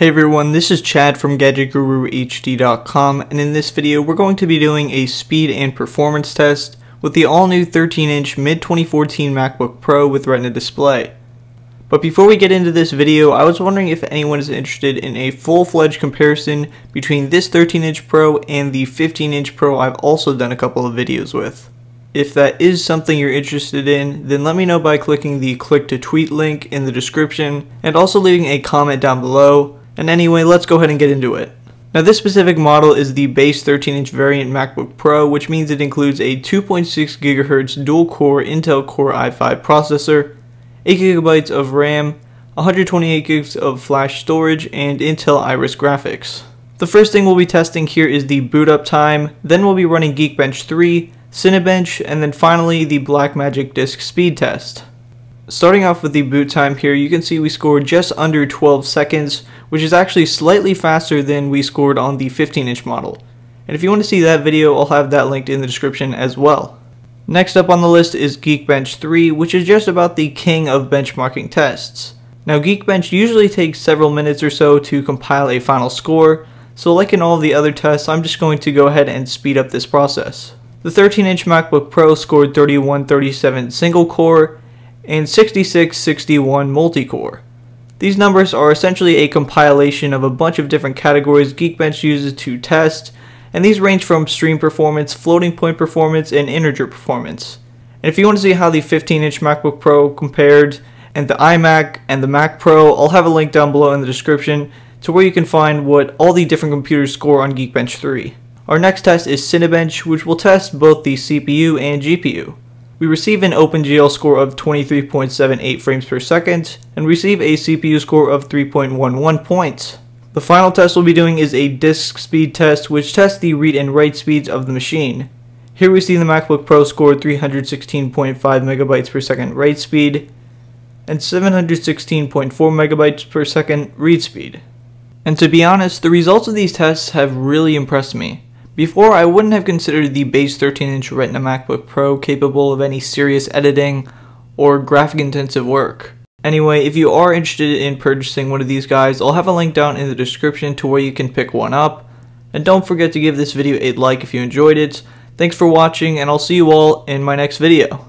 Hey everyone, this is Chad from GadgetGuruHD.com and in this video we're going to be doing a speed and performance test with the all-new 13-inch mid-2014 MacBook Pro with Retina display. But before we get into this video, I was wondering if anyone is interested in a full-fledged comparison between this 13-inch Pro and the 15-inch Pro I've also done a couple of videos with. If that is something you're interested in, then let me know by clicking the click to tweet link in the description and also leaving a comment down below. And anyway, let's go ahead and get into it. Now this specific model is the base 13-inch variant MacBook Pro, which means it includes a 2.6 GHz dual-core Intel Core i5 processor, 8GB of RAM, 128 gigs of flash storage, and Intel Iris graphics. The first thing we'll be testing here is the boot up time, then we'll be running Geekbench 3, Cinebench, and then finally the Blackmagic Disk speed test. Starting off with the boot time here, you can see we scored just under 12 seconds, which is actually slightly faster than we scored on the 15-inch model. And if you want to see that video, I'll have that linked in the description as well. Next up on the list is Geekbench 3, which is just about the king of benchmarking tests. Now Geekbench usually takes several minutes or so to compile a final score, so like in all the other tests, I'm just going to go ahead and speed up this process. The 13-inch MacBook Pro scored 3137 single-core and 6661 multi-core. These numbers are essentially a compilation of a bunch of different categories Geekbench uses to test, and these range from stream performance, floating point performance, and integer performance. And if you want to see how the 15-inch MacBook Pro compared, and the iMac and the Mac Pro, I'll have a link down below in the description to where you can find what all the different computers score on Geekbench 3. Our next test is Cinebench, which will test both the CPU and GPU. We receive an OpenGL score of 23.78 frames per second, and receive a CPU score of 3.11 points. The final test we'll be doing is a disk speed test which tests the read and write speeds of the machine. Here we see the MacBook Pro scored 316.5 megabytes per second write speed and 716.4 megabytes per second read speed. And to be honest, the results of these tests have really impressed me. Before, I wouldn't have considered the base 13-inch Retina MacBook Pro capable of any serious editing or graphic-intensive work. Anyway, if you are interested in purchasing one of these guys, I'll have a link down in the description to where you can pick one up. And don't forget to give this video a like if you enjoyed it. Thanks for watching, and I'll see you all in my next video.